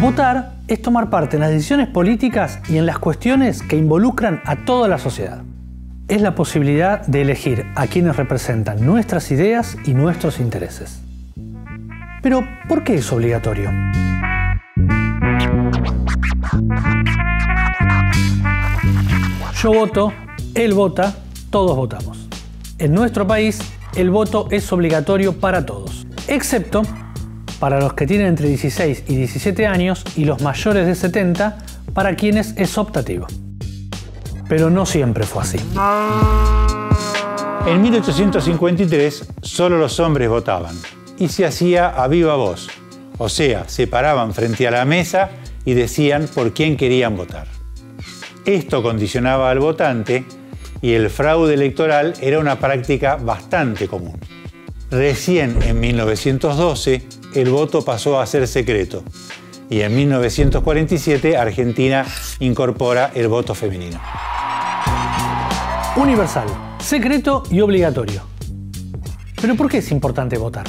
Votar es tomar parte en las decisiones políticas y en las cuestiones que involucran a toda la sociedad. Es la posibilidad de elegir a quienes representan nuestras ideas y nuestros intereses. Pero, ¿por qué es obligatorio? Yo voto, él vota, todos votamos. En nuestro país, el voto es obligatorio para todos, excepto para los que tienen entre 16 y 17 años y los mayores de 70 para quienes es optativo. Pero no siempre fue así. En 1853 solo los hombres votaban y se hacía a viva voz, o sea, se paraban frente a la mesa y decían por quién querían votar. Esto condicionaba al votante y el fraude electoral era una práctica bastante común. Recién en 1912 el voto pasó a ser secreto y en 1947 Argentina incorpora el voto femenino. Universal, secreto y obligatorio. Pero ¿por qué es importante votar?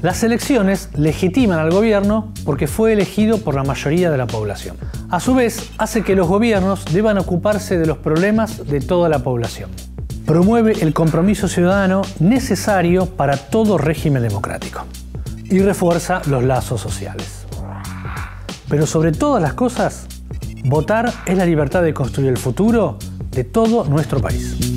Las elecciones legitiman al gobierno porque fue elegido por la mayoría de la población. A su vez, hace que los gobiernos deban ocuparse de los problemas de toda la población. Promueve el compromiso ciudadano necesario para todo régimen democrático y refuerza los lazos sociales. Pero sobre todas las cosas, votar es la libertad de construir el futuro de todo nuestro país.